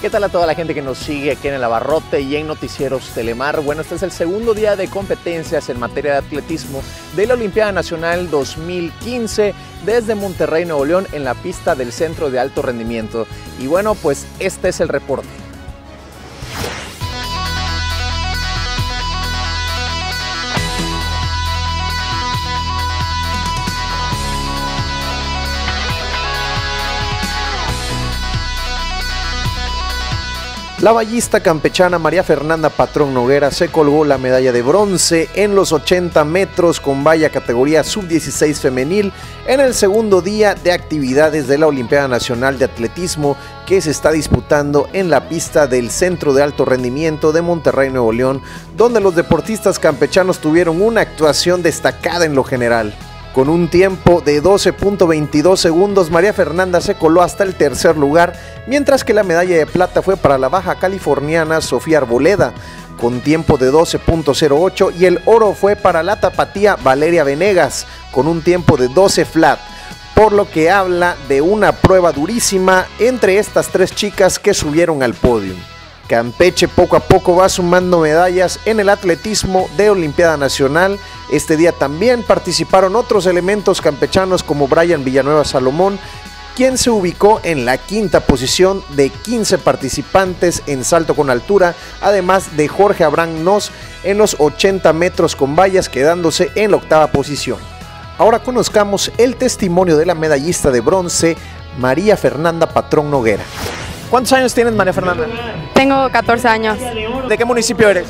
¿Qué tal a toda la gente que nos sigue aquí en el Abarrote y en Noticieros Telemar? Bueno, este es el segundo día de competencias en materia de atletismo de la Olimpiada Nacional 2015 desde Monterrey, Nuevo León, en la pista del Centro de Alto Rendimiento. Y bueno, pues este es el reporte. La ballista campechana María Fernanda Patrón Noguera se colgó la medalla de bronce en los 80 metros con valla categoría sub-16 femenil en el segundo día de actividades de la Olimpiada Nacional de Atletismo que se está disputando en la pista del Centro de Alto Rendimiento de Monterrey, Nuevo León, donde los deportistas campechanos tuvieron una actuación destacada en lo general. Con un tiempo de 12.22 segundos, María Fernanda se coló hasta el tercer lugar, mientras que la medalla de plata fue para la baja californiana Sofía Arboleda, con tiempo de 12.08, y el oro fue para la tapatía Valeria Venegas, con un tiempo de 12 flat, por lo que habla de una prueba durísima entre estas tres chicas que subieron al podio. Campeche poco a poco va sumando medallas en el atletismo de Olimpiada Nacional. Este día también participaron otros elementos campechanos como Brian Villanueva Salomón, quien se ubicó en la quinta posición de 15 participantes en salto con altura, además de Jorge Abraham Nos en los 80 metros con vallas, quedándose en la octava posición. Ahora conozcamos el testimonio de la medallista de bronce, María Fernanda Patrón Noguera. ¿Cuántos años tienes, María Fernanda? Tengo 14 años. ¿De qué municipio eres?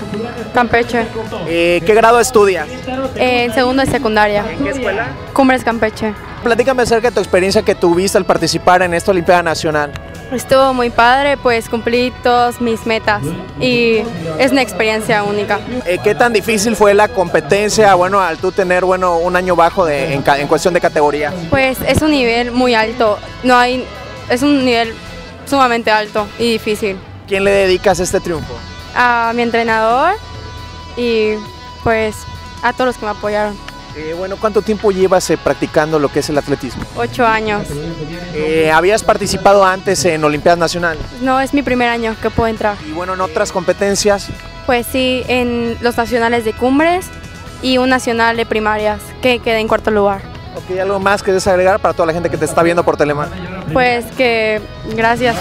Campeche. Eh, ¿Qué grado estudias? En segundo de secundaria. ¿En qué escuela? Cumbres Campeche. Platícame acerca de tu experiencia que tuviste al participar en esta Olimpiada Nacional. Estuvo muy padre, pues cumplí todas mis metas y es una experiencia única. Eh, ¿Qué tan difícil fue la competencia, bueno, al tú tener, bueno, un año bajo de, en, en cuestión de categoría? Pues es un nivel muy alto, no hay, es un nivel sumamente alto y difícil. ¿Quién le dedicas este triunfo? A mi entrenador y pues a todos los que me apoyaron. Eh, bueno, ¿cuánto tiempo llevas eh, practicando lo que es el atletismo? Ocho años. Eh, ¿Habías participado antes en Olimpiadas Nacionales? No, es mi primer año que puedo entrar. Y bueno, en otras competencias. Pues sí, en los nacionales de cumbres y un nacional de primarias que quedé en cuarto lugar. Ok, ¿algo más que desagregar para toda la gente que te está viendo por Telemar? Pues que gracias.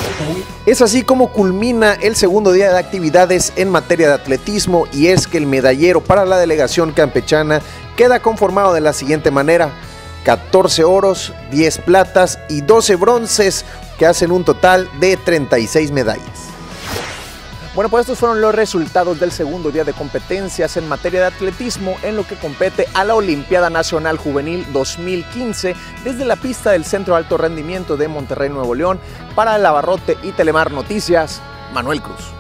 Es así como culmina el segundo día de actividades en materia de atletismo y es que el medallero para la delegación campechana queda conformado de la siguiente manera. 14 oros, 10 platas y 12 bronces que hacen un total de 36 medallas. Bueno, pues estos fueron los resultados del segundo día de competencias en materia de atletismo en lo que compete a la Olimpiada Nacional Juvenil 2015 desde la pista del Centro Alto Rendimiento de Monterrey, Nuevo León. Para el Abarrote y Telemar Noticias, Manuel Cruz.